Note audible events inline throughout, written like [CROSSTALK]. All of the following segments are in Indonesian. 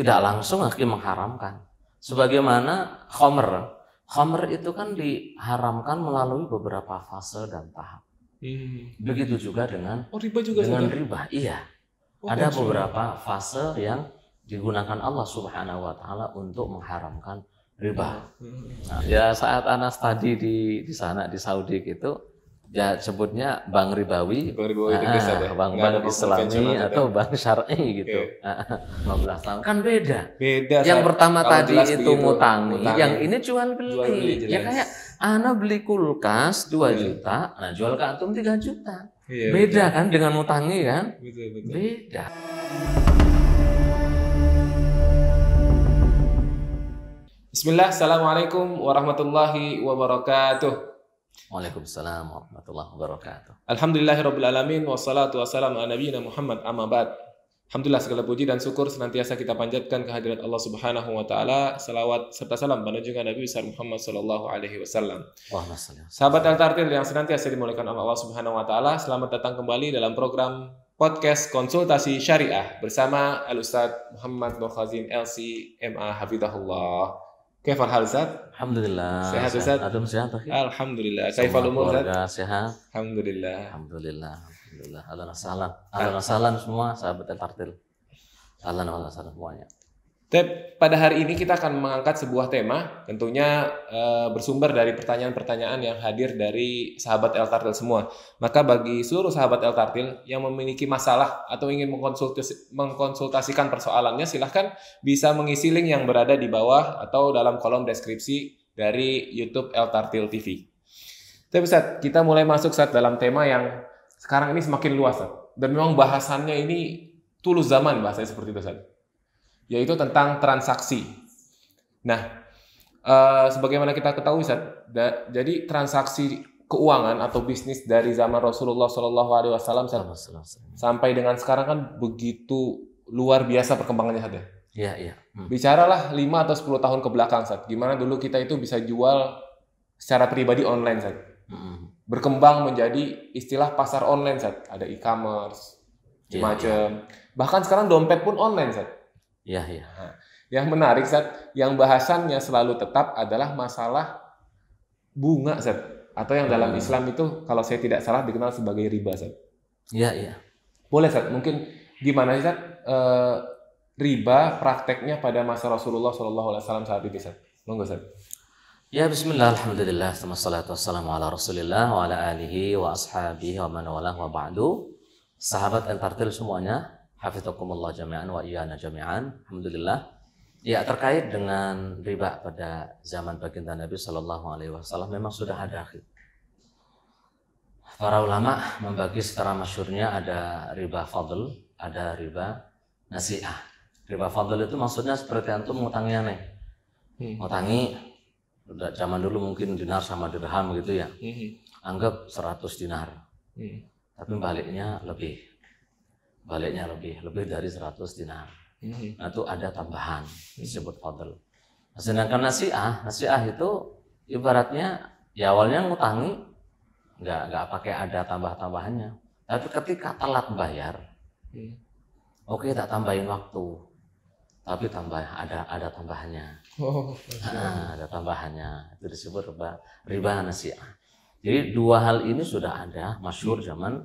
tidak langsung hakim mengharamkan. Sebagaimana khomer, khomer itu kan diharamkan melalui beberapa fase dan tahap. Hmm. Begitu juga dengan Oh riba juga dengan ya? riba. Iya, Oh, ada Allah. beberapa fase yang digunakan Allah Subhanahu wa taala untuk mengharamkan riba. Hmm. Nah, ya saat Anas tadi di di sana di Saudi gitu ya sebutnya bank ribawi Bang Ribawi Ah, ya? bank ada bank bank islami atau bank syar'i gitu. Oke. Ah, 15 tahun kan beda. Beda. Yang Ustaz. pertama tadi itu mutangi, mutangi. yang ini jual beli. Jual beli, ya kayak Ana beli kulkas 2 Iya. juta, nah jual ke antum 3 juta. Iya, Beda kan dengan mutangi kan? Betul, betul. Beda. Bismillah, Assalamualaikum warahmatullahi wabarakatuh. Waalaikumsalam warahmatullahi wabarakatuh. Alhamdulillahirrabbilalamin Wassalatu wassalamu ala nabiyina Muhammad amma ba'd Alhamdulillah segala puji dan syukur senantiasa kita panjatkan kehadirat Allah Subhanahu wa taala. Salawat serta salam pada juga Nabi besar Muhammad sallallahu alaihi wasallam. Sahabat Al-Tartil yang senantiasa dimuliakan oleh Allah Subhanahu wa taala, selamat datang kembali dalam program podcast konsultasi syariah bersama Al Ustaz Muhammad Mukhazin LC MA Hafidahullah. Kaifal hal Ustaz? Alhamdulillah. Sehat, Ustaz? Antum sehat, Akhi? Alhamdulillah. Kaifal umur Ustaz? keluarga sehat. Alhamdulillah. Alhamdulillah. Alhamdulillah. Ahlan wasalam. Ahlan wasalam semua sahabat Tartil. Ahlan wasalam semuanya. Pada hari ini kita akan mengangkat sebuah tema, tentunya eh, bersumber dari pertanyaan-pertanyaan yang hadir dari sahabat El Tartil semua. Maka bagi seluruh sahabat El Tartil yang memiliki masalah atau ingin mengkonsultasi- mengkonsultasikan persoalannya, silahkan bisa mengisi link yang berada di bawah atau dalam kolom deskripsi dari YouTube El Tartil TV. Tapi Ustaz, kita mulai masuk saat dalam tema yang sekarang ini semakin luas, Ustaz. Dan memang bahasannya ini tulus zaman bahasanya seperti itu, Ustaz yaitu tentang transaksi. Nah, eh, sebagaimana kita ketahui, Ustaz, da- jadi transaksi keuangan atau bisnis dari zaman Rasulullah Shallallahu Alaihi Wasallam sampai dengan sekarang kan begitu luar biasa perkembangannya, Ustaz. ya. Iya, iya. Hmm. Bicaralah 5 atau 10 tahun ke belakang, Ustaz. Gimana dulu kita itu bisa jual secara pribadi online, Ustaz. Hmm. Berkembang menjadi istilah pasar online, Ustaz. Ada e-commerce, Iya, macam. Bahkan sekarang dompet pun online, Ustaz. Iya, iya. Yang menarik, Zat, yang bahasannya selalu tetap adalah masalah bunga, Zat. Atau yang dalam Hmm. Islam itu, kalau saya tidak salah, dikenal sebagai riba, Zat. Iya, iya. Boleh, Zat? Mungkin gimana, sih, Zat? Eh, riba prakteknya pada masa Rasulullah SAW saat itu, Zat. Monggo, Zat. Ya bismillah, alhamdulillah, salatu wassalamu ala rasulillah wa ala alihi wa ashabihi wa man wa ba'du Sahabat Entartil semuanya, hafizakumullah jami'an wa iyana jami'an Alhamdulillah Ya terkait dengan riba pada zaman baginda Nabi Shallallahu Alaihi Wasallam memang sudah ada akhir. Para ulama membagi secara masyurnya ada riba fadl, ada riba nasiah. Riba fadl itu maksudnya seperti antum ngutangnya nih, Hmm. ngutangi udah zaman dulu mungkin dinar sama dirham gitu ya Hmm. anggap 100 dinar Hmm. tapi baliknya lebih baliknya lebih lebih dari 100 dinar Hmm. nah itu ada tambahan disebut fadl Nah, sedangkan nasiah nasiah itu ibaratnya ya awalnya ngutangi nggak nggak pakai ada tambah tambahannya tapi ketika telat bayar Hmm. oke tak tambahin waktu tapi tambah ada ada tambahannya Oh, Nah, ada tambahannya. Itu disebut riba, riba nasiah. Jadi dua hal ini sudah ada masyhur zaman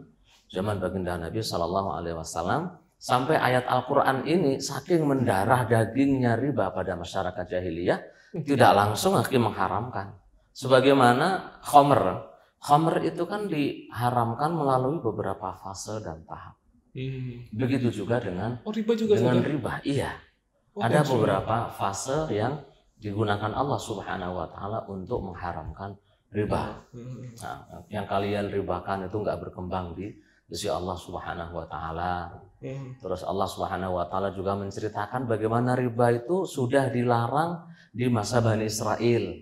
zaman baginda Nabi Shallallahu Alaihi Wasallam sampai ayat Al-Quran ini saking mendarah dagingnya riba pada masyarakat jahiliyah tidak langsung hakim mengharamkan. Sebagaimana khomer, khomer itu kan diharamkan melalui beberapa fase dan tahap. Hmm. Begitu juga dengan Oh, riba juga, dengan ya? riba. Iya. Oh, Ada beberapa fase yang digunakan Allah Subhanahu wa taala untuk mengharamkan riba. Hmm. Nah, yang kalian ribakan itu nggak berkembang di sisi Allah Subhanahu wa taala. Hmm. Terus Allah Subhanahu wa taala juga menceritakan bagaimana riba itu sudah dilarang di masa Bani Israel.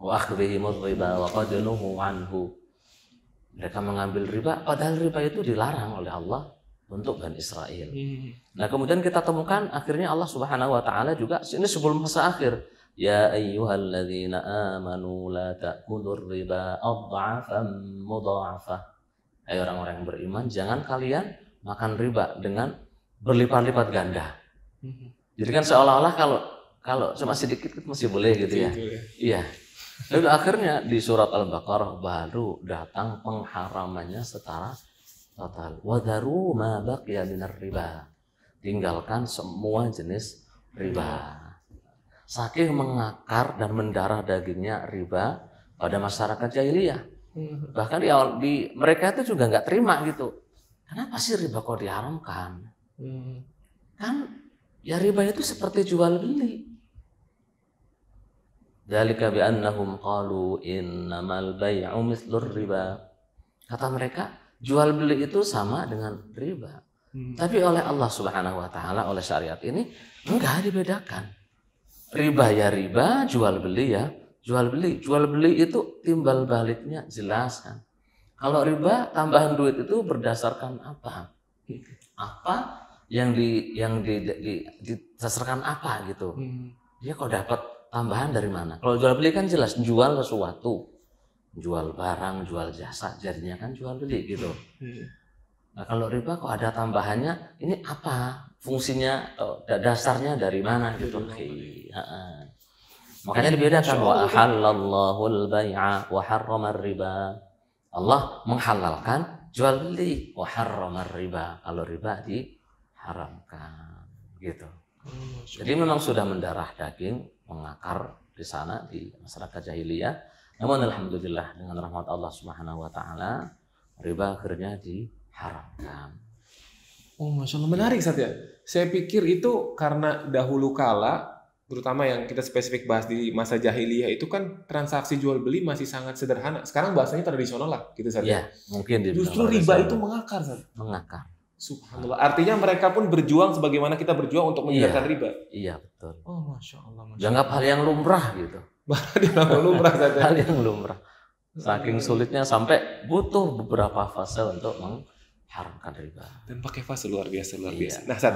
Wa akhdhihimur riba wa qad anhu. Mereka mengambil riba padahal riba itu dilarang oleh Allah untuk Bani Israel. Hmm. Nah, kemudian kita temukan akhirnya Allah Subhanahu wa taala juga ini sebelum masa akhir. Ya ayyuhalladzina amanu la ta'kulur riba adhafan mudha'afah. Hai orang-orang yang beriman, jangan kalian makan riba dengan berlipat-lipat ganda. Jadi kan seolah-olah kalau kalau cuma sedikit itu masih boleh gitu ya. Gitu ya. Iya. Lalu akhirnya di surat Al-Baqarah baru datang pengharamannya secara total. Wadaru ma baqiya minar riba. Tinggalkan semua jenis riba. Saking mengakar dan mendarah dagingnya riba pada masyarakat jahiliyah. Hmm. Bahkan di awal di mereka itu juga nggak terima gitu. Kenapa sih riba kok diharamkan? Hmm. Kan ya riba itu seperti jual beli. Dzalika bi'annahum qalu innamal bai'u mithlur riba. Kata mereka, jual beli itu sama dengan riba. Hmm. Tapi oleh Allah Subhanahu wa taala oleh syariat ini enggak dibedakan. Riba ya riba, jual beli ya jual beli. Jual beli itu timbal baliknya jelas kan. Kalau riba tambahan duit itu berdasarkan apa? Apa yang di yang di, di, didasarkan apa gitu. Hmm. Dia kok dapat tambahan dari mana? Kalau jual beli kan jelas jual sesuatu. Jual barang, jual jasa, jadinya kan jual beli gitu. Hmm. Nah, kalau riba kok ada tambahannya, ini apa? Fungsinya, oh, da- dasarnya dari mana gitu. Oke, ha-ha. Makanya dibedakan wa ahallallahu al-bai'a wa harrama riba Allah menghalalkan jual beli wa harrama riba Kalau riba diharamkan gitu. Jadi memang sudah mendarah daging, mengakar di sana di masyarakat jahiliyah. Namun alhamdulillah dengan rahmat Allah Subhanahu wa taala riba akhirnya diharamkan. Oh, masya Allah menarik Sat ya. Saya pikir itu karena dahulu kala, terutama yang kita spesifik bahas di masa jahiliyah itu kan transaksi jual beli masih sangat sederhana. Sekarang bahasanya tradisional lah, gitu Sat. Ya, mungkin Justru riba itu mengakar Sat. mengakar. Subhanallah. Artinya mereka pun berjuang sebagaimana kita berjuang untuk meninggalkan riba. Iya betul. Oh, masya Allah. Masya Dianggap hal yang lumrah gitu. Allah. Dia langsung lumrah Sat. ya. Hal yang lumrah. Saking sulitnya sampai butuh beberapa fase untuk mengharamkan riba. Dan pakai fase luar biasa, luar Iya. biasa. Nah, Sat,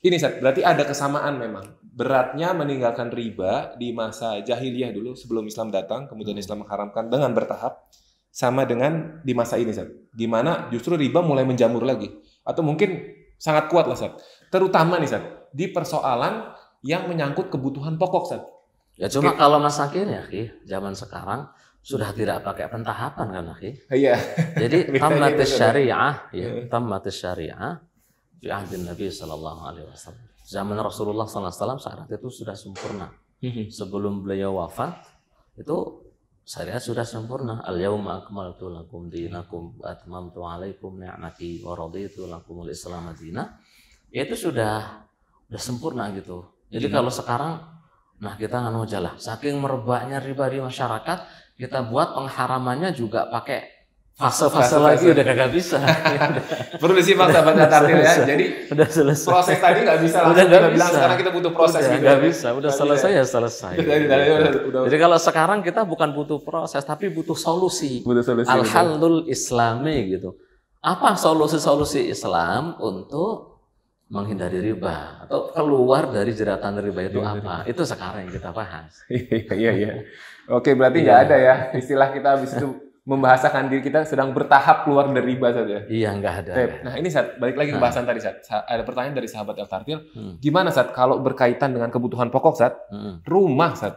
ini Sat, berarti ada kesamaan memang. Beratnya meninggalkan riba di masa jahiliyah dulu sebelum Islam datang, kemudian Islam mengharamkan dengan bertahap sama dengan di masa ini, Sat. Di mana justru riba mulai menjamur lagi atau mungkin sangat kuat lah, Sat. Terutama nih, di persoalan yang menyangkut kebutuhan pokok, Sat. Ya cuma kalau masa kini ya, Ki, zaman sekarang sudah tidak pakai pentahapan kan, Ki. Iya. Jadi [LAUGHS] tamatis itu, syariah, ya, Iya. tamatis syariah di ahdin Nabi Sallallahu Alaihi Wasallam. Zaman Rasulullah SAW saat itu sudah sempurna. Sebelum beliau wafat itu syariat sudah sempurna. Al yauma akmaltu lakum dinakum wa atmamtu alaikum ni'mati wa raditu lakumul Islam madina. Itu sudah sudah sempurna gitu. Jadi kalau sekarang nah kita nganu aja lah. Saking merebaknya riba di masyarakat, kita buat pengharamannya juga pakai fase-fase lagi udah kagak bisa. [LAUGHS] Perlu disimak sahabat Natartil ya. Jadi udah selesai. proses tadi nggak bisa langsung Udah nggak kita bilang bisa. sekarang kita butuh proses udah, gitu. ya. bisa, udah Nggak selesai bisa. ya selesai. Dari- dari- udah- udah- Jadi kalau sekarang kita bukan butuh proses, tapi butuh solusi. butuh solusi. Al-halul islami gitu. Apa solusi-solusi Islam untuk menghindari riba atau keluar dari jeratan riba itu Jeratan apa? Itu sekarang yang kita bahas. [LAUGHS] Iya iya iya. Oke berarti Iya. nggak ada ya istilah kita habis itu membahasakan diri kita sedang bertahap keluar dari riba saja. Iya nggak ada. Nah ini saat balik lagi ke Nah. bahasan tadi saat ada pertanyaan dari sahabat El Tartil. Hmm. Gimana saat kalau berkaitan dengan kebutuhan pokok saat Mm-mm. rumah saat?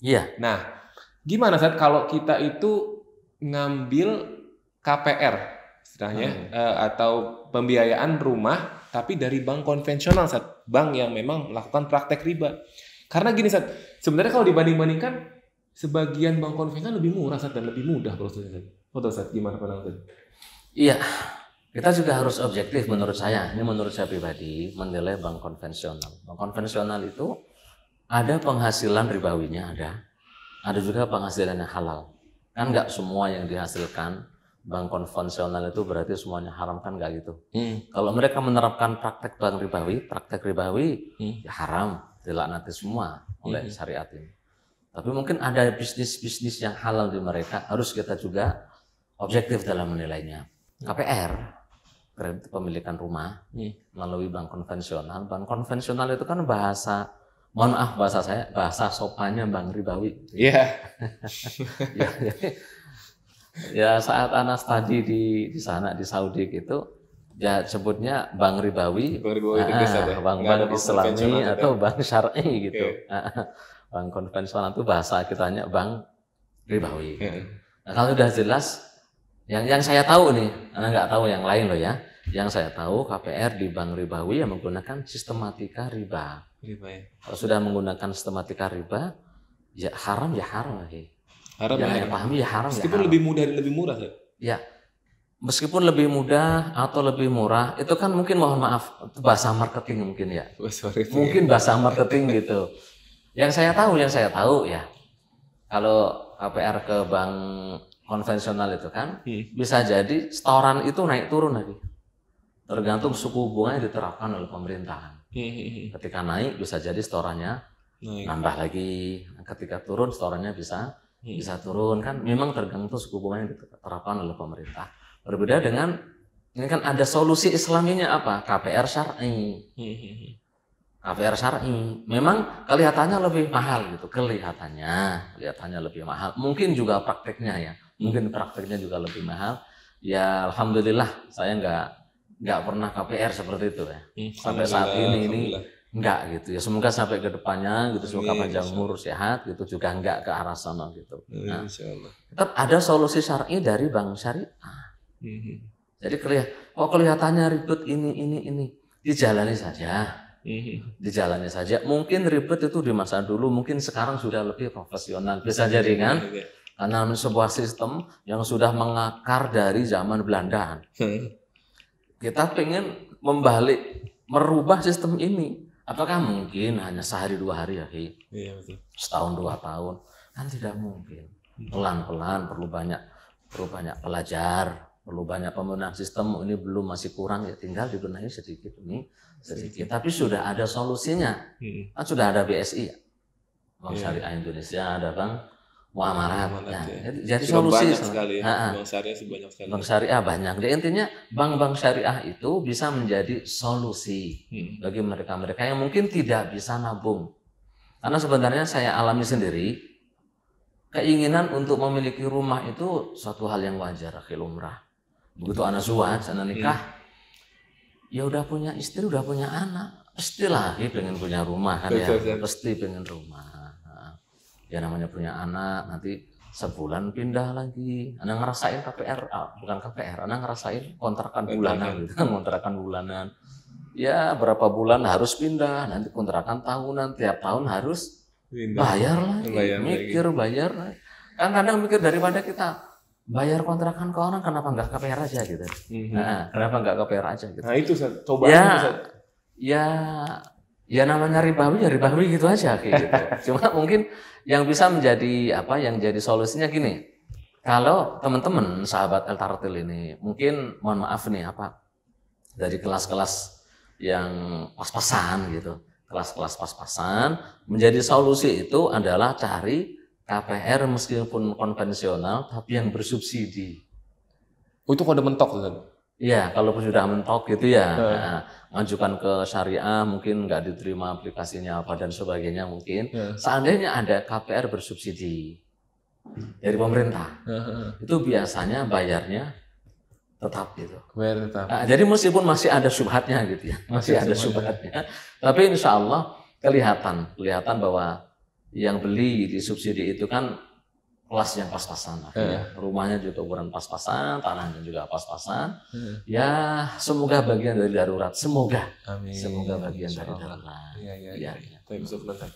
Iya. Nah gimana saat kalau kita itu ngambil KPR istilahnya Hmm. eh, atau pembiayaan rumah tapi dari bank konvensional saat bank yang memang melakukan praktek riba. Karena gini saat sebenarnya kalau dibanding-bandingkan sebagian bank konvensional lebih murah saat dan lebih mudah prosesnya. Betul saat gimana pandangan? Iya. Kita juga harus objektif menurut saya. Ini menurut saya pribadi menilai bank konvensional. Bank konvensional itu ada penghasilan ribawinya ada. Ada juga penghasilan yang halal. Kan nggak semua yang dihasilkan bank konvensional itu berarti semuanya haram kan nggak gitu. Kalau mereka menerapkan praktek bank ribawi, praktek ribawi Hmm. ya haram, dilaknati semua oleh Hmm. syariat ini. Tapi mungkin ada bisnis-bisnis yang halal di mereka, harus kita juga objektif dalam menilainya. KPR, kredit pemilikan rumah Hmm. melalui bank konvensional. Bank konvensional itu kan bahasa, mohon maaf bahasa saya, bahasa sopannya bank ribawi. Iya. ya, [LAUGHS] [LAUGHS] ya saat Anas tadi di di sana di Saudi gitu ya sebutnya bank ribawi, Bang Ribawi Ah, bank ada bank bank islami atau bank syar'i gitu. Oke. Bank konvensional itu bahasa kitanya bank ribawi. Iya. Nah, kalau sudah jelas, yang yang saya tahu nih, anda nggak tahu yang lain loh ya. Yang saya tahu KPR di bank ribawi yang menggunakan sistematika riba. Riba ya. Kalau sudah menggunakan sistematika riba, ya haram ya haram lagi. Haram Yang ya. saya pahami ya haram ya Meskipun haram. lebih mudah dan lebih murah kan. Ya, meskipun lebih mudah atau lebih murah, itu kan mungkin mohon maaf bahasa marketing mungkin ya. Sorry. Mungkin bahasa marketing gitu. Yang saya tahu, yang saya tahu ya, kalau KPR ke bank konvensional itu kan Hmm. bisa jadi setoran itu naik turun lagi. Tergantung suku bunga yang diterapkan oleh pemerintahan. Hmm. Ketika naik bisa jadi setorannya Naik. nambah lagi. Ketika turun setorannya bisa Hmm. bisa turun kan memang tergantung suku bunga yang diterapkan oleh pemerintah. Berbeda dengan ini kan ada solusi islaminya apa? KPR syar'i. Hmm. KPR syar'i memang kelihatannya lebih mahal gitu, kelihatannya kelihatannya lebih mahal. Mungkin juga prakteknya ya, mungkin prakteknya juga lebih mahal. Ya alhamdulillah saya nggak nggak pernah KPR seperti itu ya. Sampai saat ini- ini nggak gitu ya. Semoga sampai ke depannya gitu, semoga panjang umur sehat gitu juga nggak ke arah sana gitu. Nah, tetap ada solusi syar'i dari bank syariah. Hmm. Jadi kelihatan, oh kelihatannya ribet ini ini ini dijalani saja. Hmm. dijalani saja. Mungkin ribet itu di masa dulu, mungkin sekarang sudah lebih profesional. Bisa jadi kan? Iya. Karena sebuah sistem yang sudah mengakar dari zaman Belanda. Hmm. Kita pengen membalik, merubah sistem ini. Apakah mungkin hanya sehari dua hari ya? Iya betul. Setahun dua tahun? Kan tidak mungkin. Pelan-pelan perlu banyak, perlu banyak pelajar, perlu banyak pembenahan sistem. Ini belum masih kurang ya, tinggal dibenahi sedikit ini sedikit. Tapi sudah ada solusinya. Hmm. kan sudah ada BSI ya. Bank Iya. Syariah Indonesia ada Bank Muamalat. Muamalat, Nah, ya. jadi- jadi Sudah solusi banyak sekali ya. Ha, ha. Bank syariah banyak sekali. Bank syariah banyak. Jadi intinya bank-bank syariah itu bisa menjadi solusi Hmm. bagi mereka-mereka yang mungkin tidak bisa nabung. Karena sebenarnya saya alami sendiri keinginan untuk memiliki rumah itu suatu hal yang wajar akhil umrah. Begitu anak zuwaj, anak nikah, ya udah punya istri, udah punya anak, pasti lagi pengen punya rumah kan ya, pasti pengen rumah. Nah, Ya namanya punya anak, nanti sebulan pindah lagi. Anak ngerasain KPR, ah, bukan KPR, anak ngerasain kontrakan bulanan gitu, [LAUGHS] kontrakan bulanan. Ya berapa bulan harus pindah, nanti kontrakan tahunan, tiap tahun harus Pindah. bayar lagi, Bayar lagi. mikir bayar lagi. Kan kadang mikir daripada kita bayar kontrakan ke orang, kenapa nggak KPR aja gitu? Hmm. Nah, kenapa nggak KPR aja gitu? Nah itu Ustaz. cobaan Ya. Ya, ya namanya ribawi ya ribawi gitu aja kayak gitu. [LAUGHS] Cuma mungkin yang bisa menjadi apa? Yang jadi solusinya gini. Kalau teman-teman sahabat El Tartil ini mungkin mohon maaf nih apa dari kelas-kelas yang pas-pasan gitu, kelas-kelas pas-pasan menjadi solusi itu adalah cari KPR meskipun konvensional tapi yang bersubsidi. Oh, itu kode mentok Ustaz. Iya, kalau sudah mentok gitu ya, Eh. nah, ngajukan ke syariah mungkin nggak diterima aplikasinya apa dan sebagainya mungkin. Ya. Seandainya ada KPR bersubsidi dari pemerintah, itu biasanya bayarnya tetap gitu. Bayar tetap. Nah, jadi meskipun masih ada subhatnya gitu ya, masih Masih ada subhatnya. subhatnya, tapi insya Allah kelihatan, kelihatan bahwa yang beli di subsidi itu kan kelas yang pas-pasan akhirnya. Rumahnya juga ukuran pas-pasan, tanahnya juga pas-pasan. Hmm. Ya, semoga bagian dari darurat. Semoga, Amin. semoga bagian dari darurat. Iya, iya, Iya, iya. iya. Tapi bisa penonton.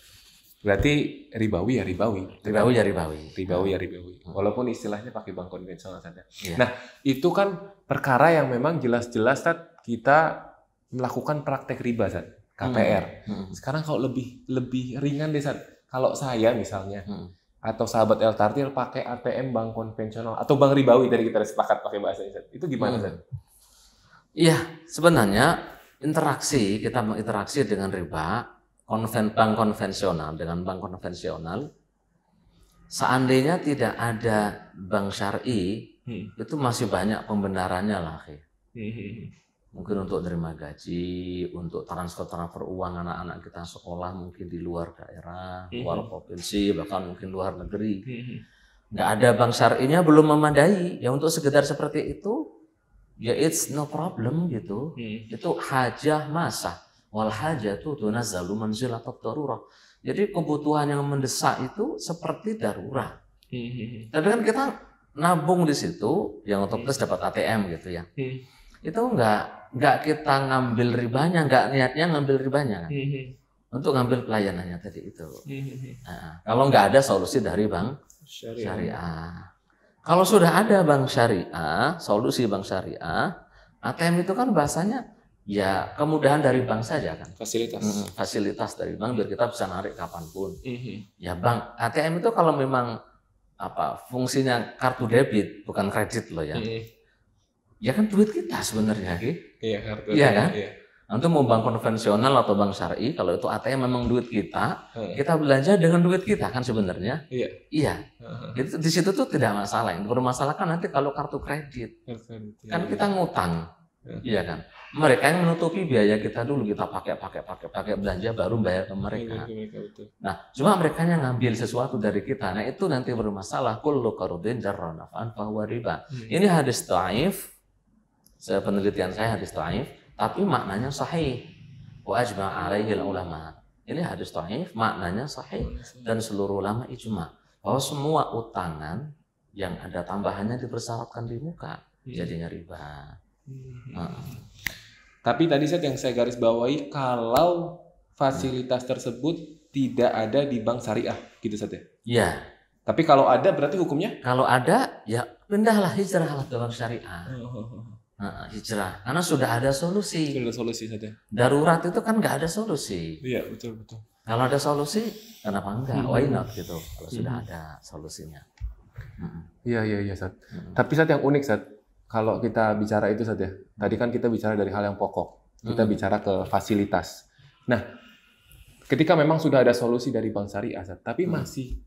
Berarti ribawi ya ribawi. Ribawi ya ribawi. Ribawi ya ribawi. Walaupun istilahnya pakai bank konvensional saja. Iya. Nah, itu kan perkara yang memang jelas-jelas kita melakukan praktek riba Tat, KPR. Hmm. Sekarang kalau lebih lebih ringan deh. Kalau saya misalnya Hmm. atau sahabat El Tartil pakai ATM bank konvensional atau bank ribawi dari kita sepakat pakai bahasa. Itu gimana Hmm. Iya, sebenarnya interaksi kita menginteraksi dengan riba konven bank konvensional dengan bank konvensional seandainya tidak ada bank syari Hmm. itu masih banyak pembenarannya lah Ki. Hmm. Mungkin untuk terima gaji untuk transfer transfer uang anak-anak kita sekolah mungkin di luar daerah Mhm. luar provinsi bahkan mungkin luar negeri Hmm. nggak ada bank syarinya belum memadai ya untuk sekedar seperti itu ya it's no problem gitu. Hmm. Itu hajah masa. Wal hajatu tunazzalu manzilatat darurah. Jadi kebutuhan yang mendesak itu seperti darurat. Tapi kan kita nabung di situ yang otomatis dapat ATM gitu ya. Hmm. Itu enggak nggak kita ngambil ribanya, nggak niatnya ngambil ribanya kan. Hmm. Untuk ngambil pelayanannya tadi itu. Hmm. Nah, kalau nggak ada solusi dari bank Syariah. syariah. Kalau sudah ada bank syariah, solusi bank syariah, ATM itu kan bahasanya ya kemudahan dari bank saja kan. Fasilitas. Mm, Fasilitas dari bank biar kita bisa narik kapan pun. Hmm. Ya bank ATM itu kalau memang apa fungsinya kartu debit bukan kredit loh ya. Hmm. Ya kan duit kita sebenarnya Ki. Iya, kartu. Iya kan? Iya. Untuk mau bank konvensional atau bank syari, kalau itu ATM memang duit kita, Hmm. kita belanja dengan duit kita kan sebenarnya. Iya. Iya. Hmm. Itu di situ tuh tidak masalah. Yang bermasalah kan nanti kalau kartu kredit, kan kita ngutang, Hmm. iya kan. Mereka yang menutupi biaya kita dulu kita pakai pakai pakai pakai belanja baru bayar ke mereka. Betul. Nah, cuma mereka yang ngambil sesuatu dari kita. Nah, itu nanti bermasalah. Kullu qarudin jarra naf'an fahuwa riba. Hmm. Ini hadis dhaif. Penelitian saya hadis dhaif, tapi maknanya sahih. Wa ajma' alaihi ulama. Ini hadis dhaif, maknanya sahih dan seluruh ulama ijma bahwa semua utangan yang ada tambahannya dipersyaratkan di muka Hmm. jadinya riba. Hmm. Heeh. Tapi tadi saya yang saya garis bawahi kalau fasilitas tersebut tidak ada di bank syariah gitu saja. Ya, Tapi kalau ada berarti hukumnya kalau ada ya pindahlah hijrahlah ke bank syariah. Heeh, hijrah karena sudah ada solusi. sudah solusi saja. Darurat itu kan nggak ada solusi. Iya betul betul. Kalau ada solusi, kenapa enggak? Hmm. Why not gitu? Kalau sudah Hmm. ada solusinya. Mm-mm. Iya iya iya Sat. Mm-mm. Tapi Sat yang unik Sat, kalau kita bicara itu Sat ya. Tadi kan kita bicara dari hal yang pokok. Kita Mm. bicara ke fasilitas. Nah, ketika memang sudah ada solusi dari bank syariah Sat, tapi Hmm. masih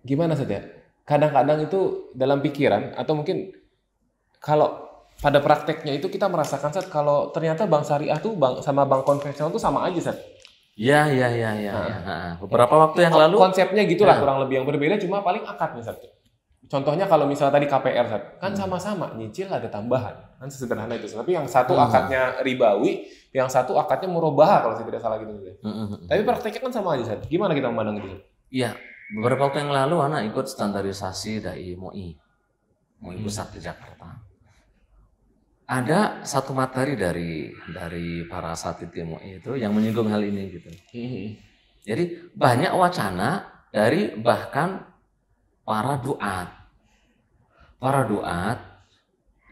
gimana Sat ya? Kadang-kadang itu dalam pikiran atau mungkin kalau pada prakteknya itu kita merasakan Sat kalau ternyata bank syariah tuh bank sama bank konvensional tuh sama aja Sat. Ya, ya, ya, ya. Nah. ya. Beberapa waktu yang lalu, konsepnya gitulah Nah. kurang lebih yang berbeda cuma paling akadnya Sat. Contohnya kalau misalnya tadi KPR Sat, kan Hmm. sama-sama nyicil ada tambahan. Kan sesederhana itu. Tapi yang satu Hmm. akadnya ribawi, yang satu akadnya murabah kalau saya tidak salah gitu. Sat. Mm-mm. Tapi prakteknya kan sama aja Sat. Gimana kita memandang itu? Iya, beberapa waktu yang lalu anak ikut standarisasi dari MUI, MUI Hmm. Pusat di Jakarta. Ada satu materi dari dari para asatidz MUI itu yang menyinggung hal ini gitu. Jadi banyak wacana dari bahkan para duat. Para duat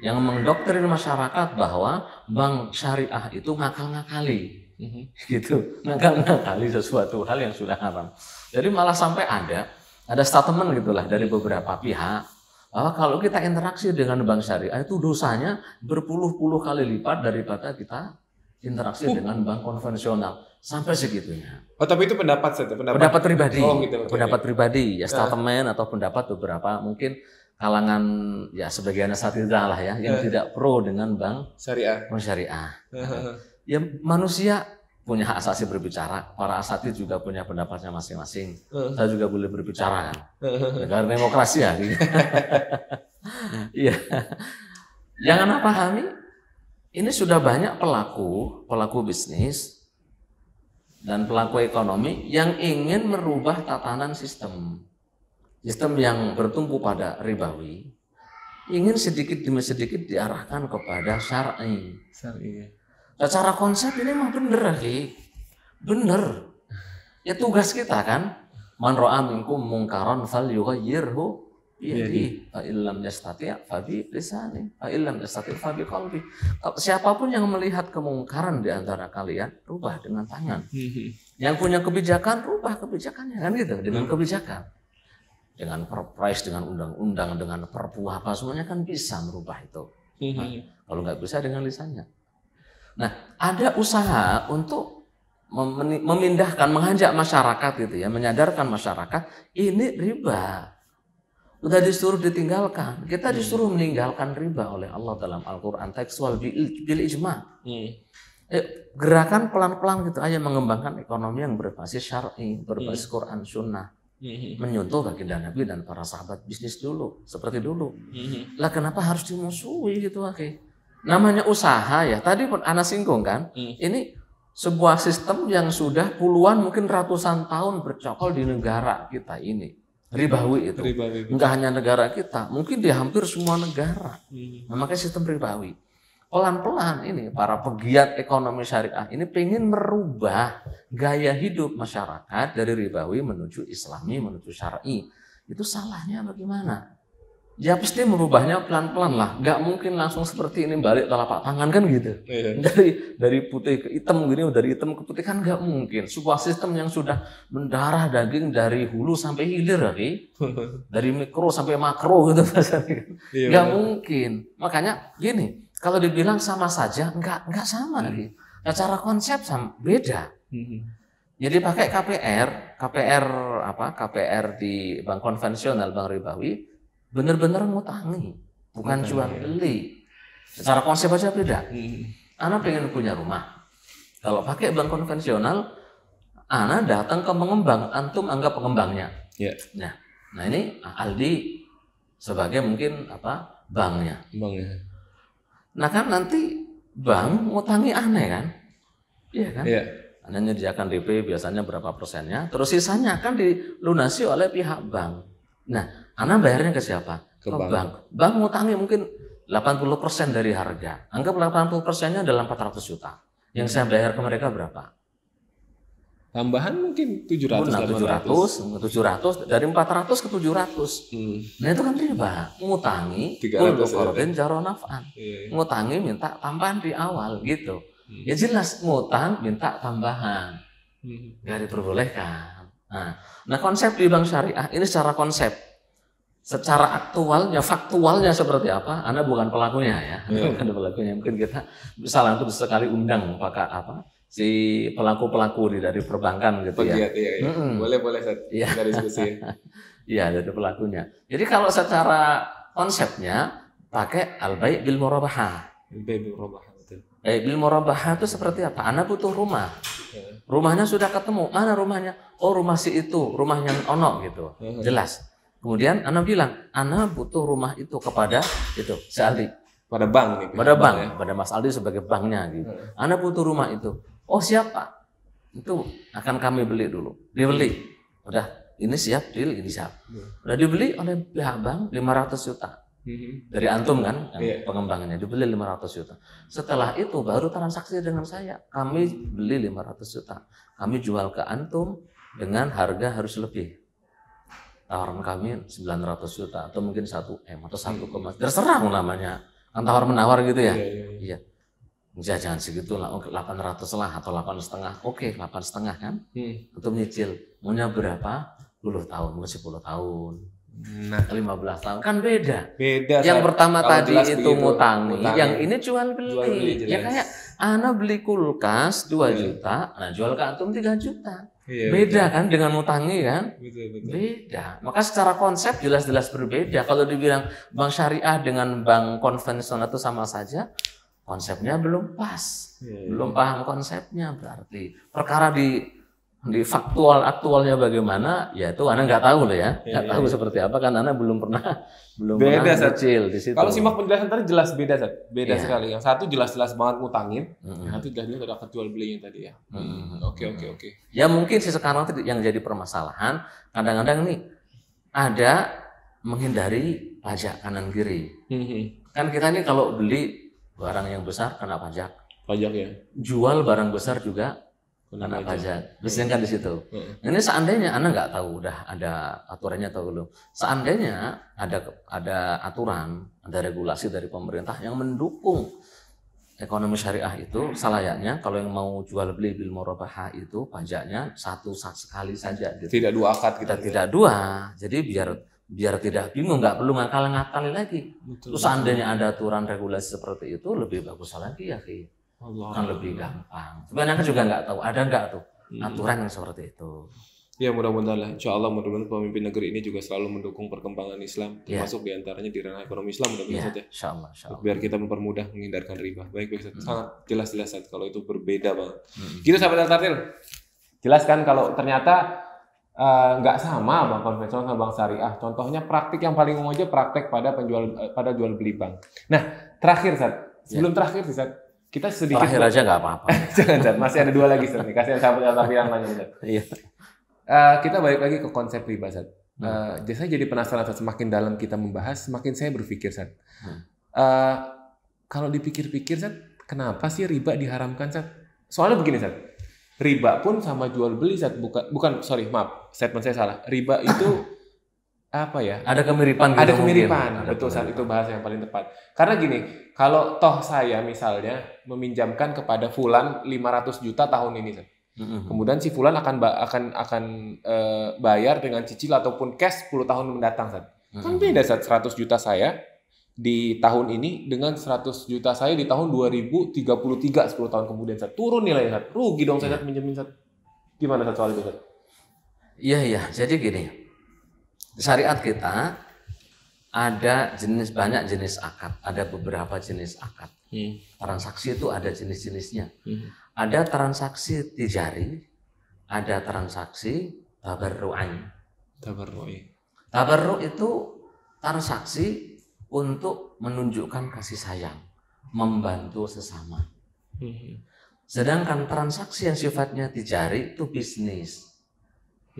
yang mendoktrin masyarakat bahwa bank syariah itu ngakal-ngakali gitu ngakal-ngakali sesuatu hal yang sudah haram. Jadi malah sampai ada ada statement gitulah dari beberapa pihak bahwa kalau kita interaksi dengan bank syariah itu dosanya berpuluh-puluh kali lipat daripada kita interaksi Uh. dengan bank konvensional sampai segitunya. Oh tapi itu pendapat Sat. ya? Pendapat. Pendapat pribadi, Oh, gitu, oke, pendapat pribadi ya Nah. statement atau pendapat beberapa mungkin kalangan ya sebagian asatidzah lah ya yang Eh. tidak pro dengan bank Syariah. bank syariah. Ya manusia punya hak asasi berbicara, para asatid juga punya pendapatnya masing-masing. Saya juga boleh berbicara kan. Negara demokrasi ya. [LAUGHS] Iya. Jangan apa pahami, ini sudah banyak pelaku, pelaku bisnis dan pelaku ekonomi yang ingin merubah tatanan sistem. Sistem yang bertumpu pada ribawi, ingin sedikit demi sedikit diarahkan kepada syar'i. Syariah. Secara konsep ini mah bener, Ki. Bener. Ya tugas kita kan. Man ra'a minkum mungkaran fal yughayyirhu biyadihi. Fa illam yastati' fa bi lisani. Fa illam yastati' fa bi qalbi. Siapa pun yang melihat kemungkaran di antara kalian, rubah dengan tangan. Yang punya kebijakan, rubah kebijakannya kan gitu, dengan kebijakan. Dengan perpres, dengan undang-undang, dengan perpu apa semuanya kan bisa merubah itu. Kalau nggak bisa dengan lisannya. Nah, ada usaha untuk mem- memindahkan, mengajak masyarakat gitu ya, menyadarkan masyarakat ini riba. Udah disuruh ditinggalkan. Kita disuruh meninggalkan riba oleh Allah dalam Al-Quran tekstual bil, ijma. Eh, gerakan pelan-pelan gitu aja mengembangkan ekonomi yang berbasis syar'i, berbasis Quran sunnah. Mhm. menyentuh baginda Nabi dan para sahabat bisnis dulu seperti dulu. Mhm. Lah kenapa harus dimusuhi gitu akhi? Namanya usaha ya. Tadi pun Ana singgung kan. Hmm. Ini sebuah sistem yang sudah puluhan mungkin ratusan tahun bercokol di negara kita ini. Ribawi itu. Ribawi. Enggak hanya negara kita, mungkin di hampir semua negara. Mhm. Memakai sistem ribawi. Pelan-pelan ini para pegiat ekonomi syariah ini pengen merubah gaya hidup masyarakat dari ribawi menuju islami, menuju syar'i. Itu salahnya bagaimana? Ya pasti merubahnya pelan-pelan lah. Nggak mungkin langsung seperti ini balik telapak tangan kan gitu. Iya. [LAUGHS] Dari dari putih ke hitam gini, dari hitam ke putih kan nggak mungkin. Sebuah sistem yang sudah mendarah daging dari hulu sampai hilir, Ri. [LAUGHS] dari mikro sampai makro gitu. Iya, Nggak benar. mungkin. Makanya gini, kalau dibilang sama saja, nggak nggak sama Hmm. nih. Secara konsep sama, beda. Mhm. Jadi pakai KPR, KPR apa? KPR di bank konvensional, bank ribawi, benar-benar ngutangi, bukan ya. beli. Secara konsep aja beda. Mhm. Ana pengen punya rumah. Kalau pakai bank konvensional, Ana datang ke pengembang, antum anggap pengembangnya. Ya. Nah, nah ini Aldi sebagai mungkin apa banknya. Bang ya. Nah kan nanti bank ngutangi aneh kan? Iya kan? Iya. Anda menyediakan DP biasanya berapa persennya, terus sisanya akan dilunasi oleh pihak bank. Nah, Anda bayarnya ke siapa? Ke bank. bank. Bank ngutangi mungkin 80% dari harga. Anggap 80 persennya adalah 400 juta. Yang saya bayar ke mereka berapa? Tambahan mungkin 700 Nah, 700, 700 dari 400 ke 700. Hmm. Nah itu kan riba, ngutangi, 300 kullu ya. qardin jaro naf'an. Iya. Ngutangi minta tambahan di awal gitu. Hmm. Ya jelas ngutang minta tambahan, Mhm. nggak diperbolehkan. Nah, nah konsep di bank syariah ini secara konsep, secara aktualnya, faktualnya seperti apa? Anda bukan pelakunya ya, Iya. bukan pelakunya. Mungkin kita bisa langsung sekali undang pakai apa si pelaku-pelaku di dari perbankan gitu ya. Pegiat iya, iya. Mm-mm. Boleh boleh Sat. Iya. Kita diskusi. [LAUGHS] Iya, dari pelakunya. Jadi kalau secara konsepnya pakai al-bai' bil murabahah. Baby robah betul. Eh, bil murabahah itu seperti apa? Anda butuh rumah. Iya. Rumahnya sudah ketemu. Mana rumahnya? Oh, rumah si itu, rumah yang ono gitu. Mhm. Jelas. Kemudian Anda bilang, Anda butuh rumah itu kepada itu, si Aldi. Pada bank nih. Pada bank, ya. pada Mas Aldi sebagai banknya gitu. Anda butuh rumah itu. Oh, siapa? Itu akan kami beli dulu. Dibeli. Udah, ini siap, deal, ini siap. Udah dibeli oleh pihak bank 500 juta. Mhm. dari antum kan yang Iya. pengembangnya dibeli 500 juta. Setelah itu baru transaksi dengan saya. Kami beli 500 juta. Kami jual ke antum dengan harga harus lebih. Tawaran kami 900 juta atau mungkin 1 M atau 1, terserah namanya. Kan tawar menawar gitu ya. Iya, iya, iya. Ya jangan segitu lah, oke 800 lah atau 8 setengah. Oke 8 setengah kan. Hmm. Untuk nyicil. Maunya berapa? 10 tahun, mungkin 10 tahun, Nah, 15 tahun. Kan beda. beda. yang pertama tadi itu begitu, ngutangi, ngutangi. yang ini jual beli. Jual beli, ya kayak Ana beli kulkas 2 Iya. juta, nah jual ke antum 3 juta. Iya, Beda kan dengan ngutangi kan? Betul, betul. Beda. Maka secara konsep jelas-jelas berbeda. Kalau dibilang bank syariah dengan bank konvensional itu sama saja, konsepnya belum pas. Iya, iya. Belum paham konsepnya berarti. Perkara di di faktual aktualnya bagaimana, ya itu Anda nggak tahu loh ya. Iya, Nggak iya, tahu iya. seperti apa kan Anda belum pernah [LAUGHS] belum Beda, pernah kecil di situ. Kalau simak penjelasan tadi jelas beda, Sat. Beda Iya. sekali. Yang satu jelas-jelas banget ngutangin, Mm-mm. yang satu jelas-jelas ada jual belinya tadi ya. Mm-mm. Oke, oke, oke. Ya mungkin sih sekarang yang jadi permasalahan kadang-kadang nih ada menghindari pajak kanan kiri. Mhm. Kan kita nih kalau beli barang yang besar kena pajak, Pajak ya. jual barang besar juga Kena pajak. Biasanya kan di situ. Heeh. Ini seandainya Anda nggak tahu udah ada aturannya atau belum. Seandainya ada ada aturan, ada regulasi dari pemerintah yang mendukung ekonomi syariah itu selayaknya kalau yang mau jual beli bil murabahah itu pajaknya satu sa- sekali saja gitu. Tidak dua akad Kita kita. tidak dua. Jadi biar biar tidak bingung, nggak perlu ngakal-ngakali lagi. Betul. Terus seandainya ada aturan regulasi seperti itu lebih bagus lagi ya, Ki. Allah. Kan lebih gampang. Sebenarnya kan juga nggak tahu ada nggak tuh Hmm. aturan yang seperti itu. Ya mudah-mudahan lah. Insya Allah mudah-mudahan pemimpin negeri ini juga selalu mendukung perkembangan Islam, Iya. termasuk di antaranya di ranah ekonomi Islam mudah-mudahan Ya, saja. insya Allah, insya Allah. Biar kita mempermudah menghindarkan riba. Baik, baik. Hmm. Sangat jelas-jelas Ustaz, kalau itu berbeda banget. Mm. Gitu sahabat Al-Tartil. Jelaskan kalau ternyata eh, nggak sama bank konvensional sama bank syariah. Contohnya praktik yang paling umum aja praktek pada penjual eh, pada jual beli bank. Nah, terakhir Sat, sebelum terakhir sih Sat, kita sedikit Terakhir aja nggak apa-apa. [LAUGHS] Jangan Sat, masih ada dua lagi nih. Kasihan sahabat tapi yang Sat. Iya. Eh, kita balik lagi ke konsep riba Sat. Hmm. Eh, saya jadi penasaran Sat, semakin dalam kita membahas, semakin saya berpikir Sat. Hmm. Eh, kalau dipikir-pikir Sat, kenapa sih riba diharamkan Sat? Soalnya begini Sat, riba pun sama jual beli Sat, bukan bukan sorry maaf, statement saya salah. Riba itu [COUGHS] apa ya? Ada kemiripan gitu Ada mungkin. kemiripan, Ada betul saat itu bahasa yang paling tepat. Karena gini, kalau toh saya misalnya meminjamkan kepada Fulan 500 juta tahun ini, Sat. Mm-mm. kemudian si Fulan akan akan akan eh, bayar dengan cicil ataupun cash 10 tahun mendatang, Sat. Kan Mm-mm. beda Sat, 100 juta saya di tahun ini dengan 100 juta saya di tahun 2033 10 tahun kemudian Sat. Turun nilainya Sat. Rugi dong saya minjemin Sat. Gimana Sat soal itu Sat? Iya iya. Jadi gini, di syariat kita ada jenis banyak jenis akad, ada beberapa jenis akad. Transaksi itu ada jenis-jenisnya. Ada transaksi tijari, ada transaksi tabarru'an. Tabarru'i. Tabarru itu transaksi untuk menunjukkan kasih sayang, membantu sesama. Sedangkan transaksi yang sifatnya tijari itu bisnis.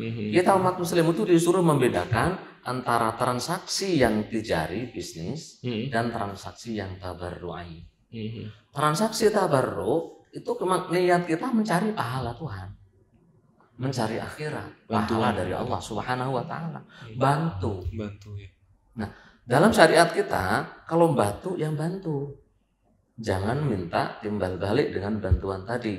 Kita umat muslim itu disuruh membedakan antara transaksi yang tijari bisnis dan transaksi yang tabarru'ai. Transaksi tabarru itu niat kita mencari pahala Tuhan. Mencari akhirat, pahala Bantuan. dari Allah Subhanahu wa taala. Bantu. Bantu ya. Dalam syariat kita, kalau bantu yang bantu. Jangan minta timbal balik dengan bantuan tadi.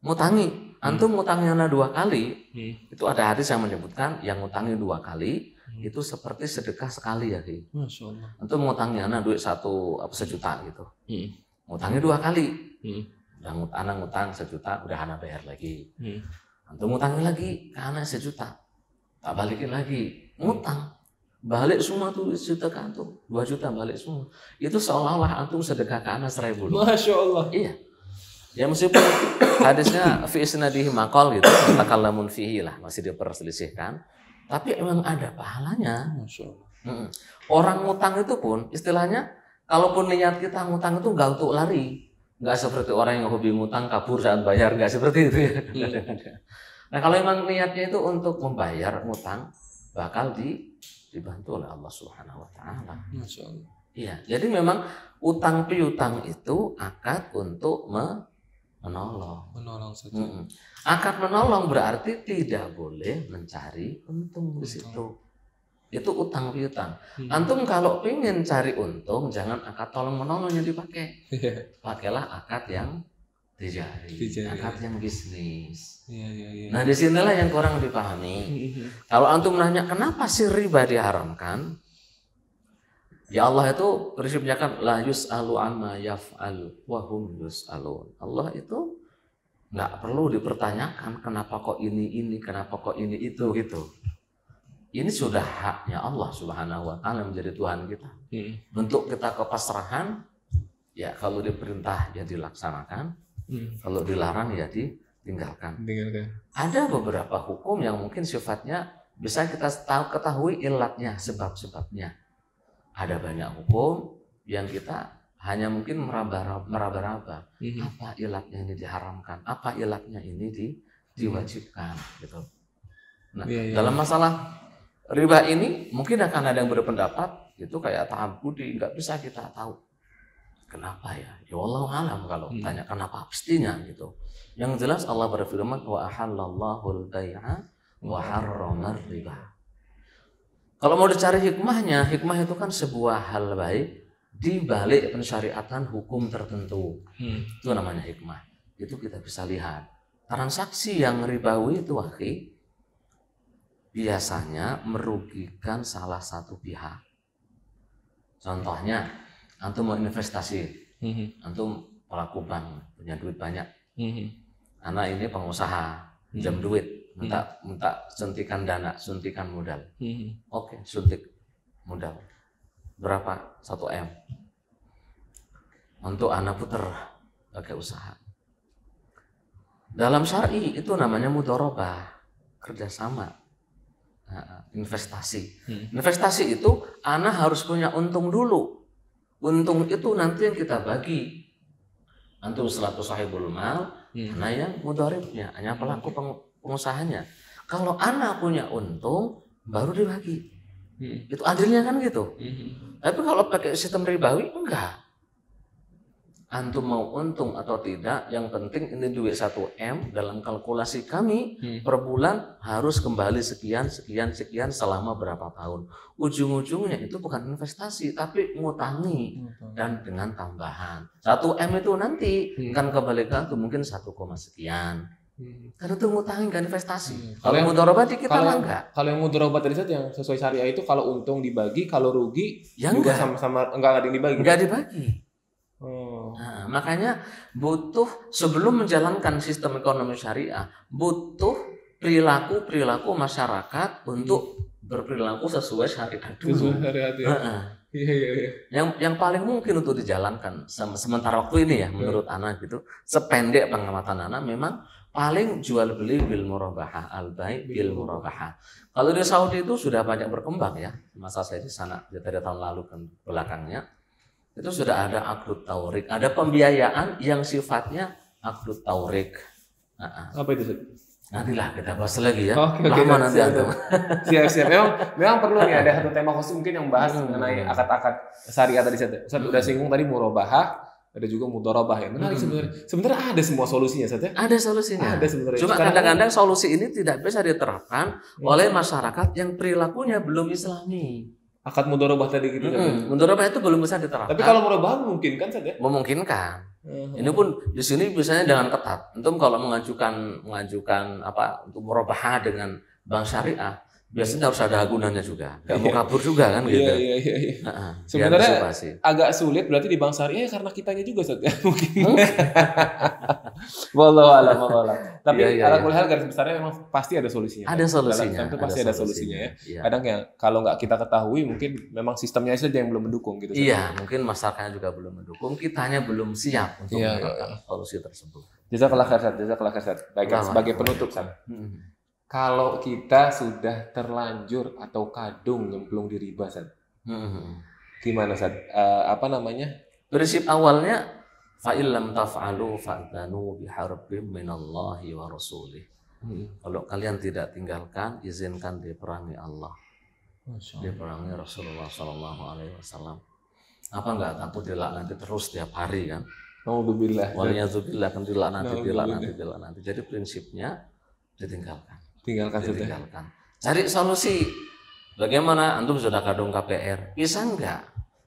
Ngutangi, antum ngutangi anak dua kali, itu ada hadis yang menyebutkan yang ngutangi dua kali itu seperti sedekah sekali ya Ki. Masya Allah. Antum ngutangi anak duit satu apa sejuta gitu. Ngutangi dua kali. Udah ngut, anak ngutang sejuta, udah anak bayar lagi. Antum ngutangi lagi ke anak sejuta. Tak balikin lagi. Ngutang. Balik semua tuh sejuta ke antum. Dua juta balik semua. Itu seolah-olah antum sedekah ke anak seribu. Masya Allah. Iya. Ya meskipun hadisnya fi isnadihi maqal gitu, takallamun fihi lah, masih diperselisihkan. Tapi emang ada pahalanya. Mm-mm. Orang ngutang itu pun istilahnya kalaupun niat kita ngutang itu nggak untuk lari, nggak seperti orang yang hobi ngutang kabur saat bayar, nggak seperti itu ya. Ada. [LAUGHS] Nah kalau emang niatnya itu untuk membayar ngutang, bakal di, dibantu oleh Allah Subhanahu Wa Taala. Iya, jadi memang utang piutang itu akad untuk me- menolong. Menolong saja. Mm-mm. Akad menolong berarti tidak boleh mencari untung di situ. Itu utang piutang. Antum kalau pengen cari untung, jangan akad tolong menolong yang dipakai. Iya. Pakailah akad yang tijari, Tijari. akad yang bisnis. Iya, iya, iya. Nah di sinilah yang kurang dipahami. Kalau antum nanya kenapa sih riba diharamkan? Ya Allah itu prinsipnya kan la yus'alu amma yaf'al wa hum yus'alun. Allah itu nggak perlu dipertanyakan kenapa kok ini ini, kenapa kok ini itu gitu. Ini sudah haknya Allah Subhanahu wa taala menjadi Tuhan kita. Bentuk kita kepasrahan ya kalau diperintah ya dilaksanakan, kalau dilarang ya ditinggalkan. Dengarkan. Ada beberapa hukum yang mungkin sifatnya bisa kita tahu ketahui ilatnya, sebab-sebabnya. Ada banyak hukum yang kita hanya mungkin meraba- meraba-raba. Apa ilatnya ini diharamkan? Apa ilatnya ini di, diwajibkan? Gitu. Nah, Iya, iya. dalam masalah riba ini mungkin akan ada yang berpendapat itu kayak ta'abudi, nggak bisa kita tahu. Kenapa ya? Ya Allah alam kalau Hmm. tanya kenapa pastinya gitu. Yang jelas Allah berfirman wa ahallallahu al-bai'a wa harramar riba. Kalau mau dicari hikmahnya, hikmah itu kan sebuah hal baik di balik pensyariatan hukum tertentu. Itu namanya hikmah. Itu kita bisa lihat. Transaksi yang ribawi itu akhi biasanya merugikan salah satu pihak. Contohnya, antum mau investasi, antum pelaku bank punya duit banyak, anak ini pengusaha, jam duit, minta minta suntikan dana, suntikan modal. Oke, suntik modal. Berapa? 1 M. Untuk anak puter pakai usaha. Dalam syari itu namanya mudorobah, kerjasama. Nah, investasi. Hmm. Investasi itu anak harus punya untung dulu. Untung itu nanti yang kita bagi. Antum selaku sahibul mal, Hmm. anak yang mudharibnya, hanya pelaku peng- pengusahanya. Kalau anak punya untung, baru dibagi. Hmm. Itu adilnya kan gitu. Hmm. Tapi kalau pakai sistem ribawi, enggak. Antum mau untung atau tidak, yang penting ini duit 1 M dalam kalkulasi kami Hmm. per bulan harus kembali sekian, sekian, sekian selama berapa tahun. Ujung-ujungnya itu bukan investasi, tapi ngutangi dan dengan tambahan. 1 M itu nanti Hmm. kan kembali ke mungkin 1, sekian. Hmm. Karena itu ngutangi kan investasi. Hmm. Kalau Kalau yang- mudharabah di kita kalau enggak. Kalau yang mudorobat Ustaz, yang sesuai syariah itu kalau untung dibagi, kalau rugi Ya juga enggak. sama-sama enggak ada yang dibagi. Enggak dibagi. Oh. Nah, makanya butuh sebelum menjalankan sistem ekonomi syariah butuh perilaku perilaku masyarakat untuk berperilaku sesuai syariat dulu. Sesuai syariat ya. Heeh. Iya iya iya. Yang yang paling mungkin untuk dijalankan sem- sementara waktu ini ya menurut anak gitu sependek pengamatan anak memang paling jual beli bil murabahah al baik bil murabahah. Kalau di Saudi itu sudah banyak berkembang ya masa saya di sana dari tahun lalu ke belakangnya itu sudah ada akdut taurik, ada pembiayaan yang sifatnya akdut taurik. Nah, Apa itu nantilah kita bahas lagi ya. Oke, oke, Lama siap, nanti siap. antum. Siap siap. Memang memang perlu nih ada satu tema khusus mungkin yang bahas Hmm. mengenai akad-akad syariah tadi Ustaz. Ustaz udah singgung tadi murabahah, ada juga mudorobah ya. Menarik Hmm. sebenarnya. Sebenarnya ada semua solusinya Ustaz ya. Ada solusinya. Ada sebenarnya. Cuma kadang-kadang solusi ini tidak bisa diterapkan Hmm. oleh masyarakat yang perilakunya belum islami. akad mudorobah tadi gitu. Mm-mm. Menurut Bapak itu belum bisa diterapkan. Tapi kalau murabahah mungkin kan Ustaz ya? memungkinkan. Hmm. Ini pun di sini biasanya dengan ketat. Antum kalau mengajukan mengajukan apa untuk murabahah dengan bank syariah, biasanya harus ada agunannya juga. Gak mau Iya. kabur juga kan gitu. Iya iya iya. iya. Heeh, Sebenarnya-. Agak sulit berarti di bank syariah karena kitanya juga ya [LAUGHS] mungkin. Hmm? [LAUGHS] Wallahu a'lam, wallahu a'lam. Tapi Iya, iya, ala iya. kulli hal garis besarnya memang pasti ada solusinya. Ada Dalam solusinya. Islam itu pasti ada solusinya ya. Iya. Kadang ya kalau nggak kita ketahui mungkin memang sistemnya saja yang belum mendukung gitu. Iya, mungkin masyarakatnya juga belum mendukung, kitanya belum siap untuk Iya, solusi tersebut. Jazakallah khair Ustaz, jazakallah khair. Baik, sebagai penutup Ustaz. Hmm. Kalau kita sudah terlanjur atau kadung nyemplung di riba Ustaz. Hmm. Gimana Ustaz? Eh, apa namanya? Prinsip awalnya fa'il lam taf'alu fa'danu biharbim minallahi wa rasulih. Kalau kalian tidak tinggalkan, izinkan diperangi Allah, diperangi Rasulullah Shallallahu Alaihi Wasallam. Apa nggak takut dilaknati terus tiap hari kan? Alhamdulillah. Waliyadzubillah kan dilaknati, Alhamdulillah. dilaknati, dilaknati. Jadi prinsipnya ditinggalkan, Tinggalkan ya. ditinggalkan. Cari solusi. Bagaimana antum sudah kadung KPR? Bisa nggak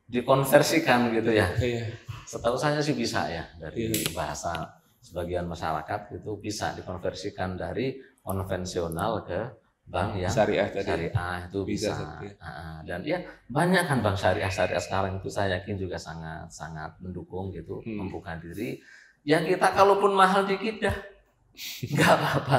dikonversikan gitu ya? Iya. Setahu saya sih bisa ya dari Iya. bahasa sebagian masyarakat itu bisa dikonversikan dari konvensional ke bank yang Syariah tadi. syariah itu Bisa, bisa. Ya. Dan ya banyak kan bank syariah syariah sekarang itu saya yakin juga sangat sangat mendukung gitu Hmm. membuka diri. Ya kita kalaupun mahal dikit dah nggak apa-apa.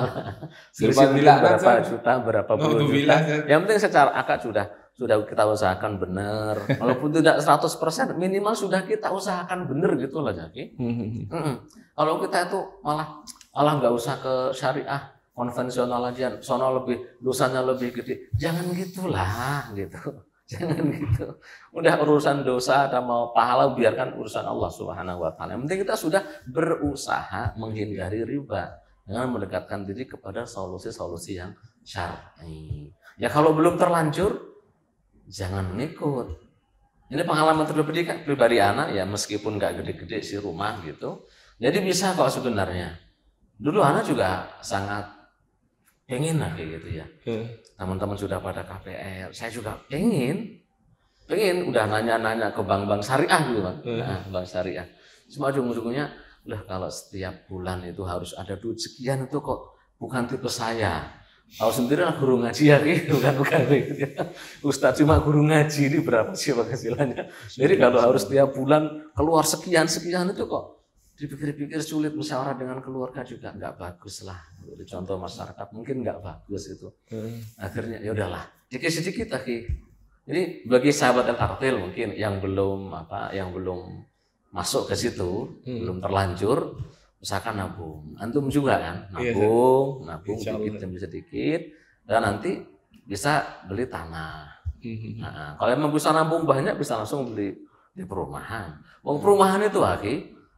Selisih dilaknat, berapa juta berapa puluh juta. Ustaz. Yang penting secara akad sudah sudah kita usahakan benar. Walaupun tidak 100% minimal sudah kita usahakan benar gitu loh jadi. Hmm. Kalau kita itu malah malah nggak usah ke syariah konvensional aja, sono lebih dosanya lebih gede. Jangan gitulah gitu. [LAUGHS] Jangan gitu. Udah urusan dosa ada mau pahala biarkan urusan Allah Subhanahu wa taala. Yang penting kita sudah berusaha menghindari riba dengan mendekatkan diri kepada solusi-solusi yang syar'i. Ya kalau belum terlanjur jangan ngikut. Ini pengalaman pribadi pribadi anak ya meskipun nggak gede-gede sih rumah gitu. Jadi bisa kok sebenarnya. Dulu anak juga sangat pengen lah kayak gitu ya. Teman-teman sudah pada KPR, saya juga pengen. Pengen udah nanya-nanya ke bank-bank syariah gitu kan. Nah, bank syariah. Cuma ujung-ujungnya lah kalau setiap bulan itu harus ada duit sekian itu kok bukan tipe saya. Tahu sendiri lah guru ngaji ya gitu [LAUGHS] kan bukan gitu [LAUGHS] ya. Ustadz cuma guru ngaji ini berapa sih penghasilannya? Jadi kalau harus tiap bulan keluar sekian sekian itu kok dipikir-pikir sulit musyawarah dengan keluarga juga nggak bagus lah. Jadi contoh masyarakat mungkin nggak bagus itu. Hmm. Akhirnya ya udahlah sedikit-sedikit lagi. Jadi bagi sahabat Tartil mungkin yang belum apa yang belum masuk ke situ, Hmm. belum terlanjur, usahakan nabung. Antum juga kan, Iya, nabung, nabung Insya Allah. sedikit demi sedikit, dan nanti bisa beli tanah. Mhm. Nah, kalau emang bisa nampung banyak bisa langsung beli di perumahan. Wong perumahan itu Aki,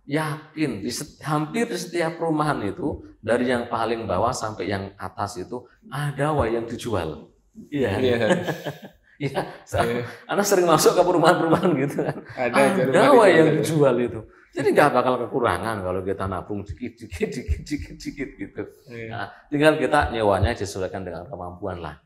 yakin di hampir di setiap perumahan itu dari yang paling bawah sampai yang atas itu ada wae yang dijual. Iya. Iya. [LAUGHS] Iya. Iya. Anak sering masuk ke perumahan-perumahan gitu kan. Ada Ada wae yang dijual. itu. Jadi nggak bakal kekurangan kalau kita nabung dikit dikit dikit dikit dikit gitu. Iya. Nah, tinggal kita nyewanya disesuaikan dengan kemampuan lah.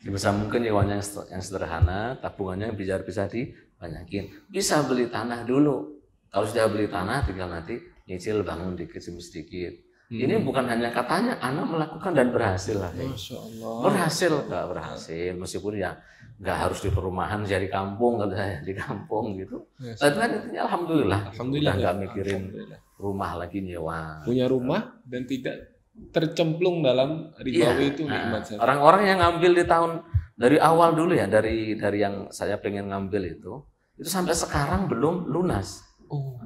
Bisa mungkin nyewanya yang seder- yang sederhana, tabungannya biar bisa dibanyakin. Bisa beli tanah dulu. Kalau sudah beli tanah, tinggal nanti nyicil bangun dikit demi sedikit. Ini Hmm. bukan hanya katanya, anak melakukan dan berhasil lah. Masya Allah. Berhasil nggak berhasil, meskipun ya nggak harus di perumahan, jadi kampung kata saya [LAUGHS] di kampung gitu. Yes. Tapi kan intinya alhamdulillah, Alhamdulillah. nggak mikirin Alhamdulillah. rumah lagi nyewa. Punya rumah dan tidak tercemplung dalam ribawi itu Nah, nikmat orang-orang yang ngambil di tahun dari awal dulu ya dari dari yang saya pengen ngambil itu itu sampai sekarang belum lunas. Oh.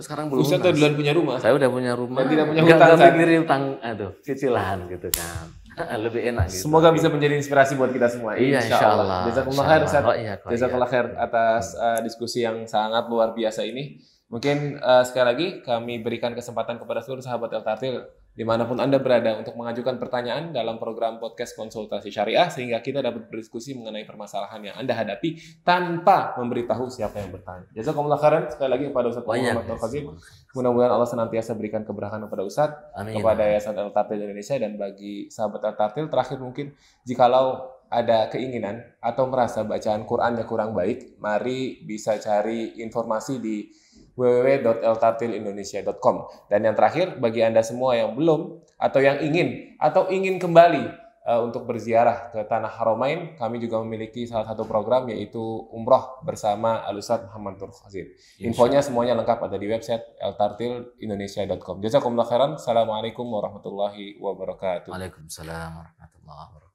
Terus sekarang belum Ustaz lunas. duluan punya rumah. Saya udah punya rumah. Dan tidak punya hutang, Ustaz. mikirin utang aduh cicilan gitu kan. [LAUGHS] Lebih enak gitu. Semoga bisa menjadi inspirasi buat kita semua. Iya insyaallah. Jazakumullah khair Ustaz. Oh, iya, iya. khair atas uh, diskusi yang sangat luar biasa ini. Mungkin uh, sekali lagi kami berikan kesempatan kepada seluruh sahabat El Tartil di mana pun Anda berada untuk mengajukan pertanyaan dalam program podcast konsultasi syariah sehingga kita dapat berdiskusi mengenai permasalahan yang Anda hadapi tanpa memberitahu siapa yang bertanya. Jazakumullah khairan sekali lagi kepada Ustaz. Muhammad Fazil. Mudah-mudahan Allah senantiasa berikan keberkahan kepada Ustaz Amin. kepada Yayasan El Tartil Indonesia dan bagi sahabat El Tartil terakhir mungkin jikalau ada keinginan atau merasa bacaan Qurannya kurang baik, mari bisa cari informasi di www.eltartilindonesia.com. Dan yang terakhir bagi Anda semua yang belum atau yang ingin atau ingin kembali eh, untuk berziarah ke tanah Haramain, kami juga memiliki salah satu program yaitu umroh bersama Al-Ustaz Muhammad Nur. Infonya semuanya lengkap ada di website eltartilindonesia.com. Jazakumullah khairan. Assalamualaikum warahmatullahi wabarakatuh. Waalaikumsalam warahmatullahi wabarakatuh.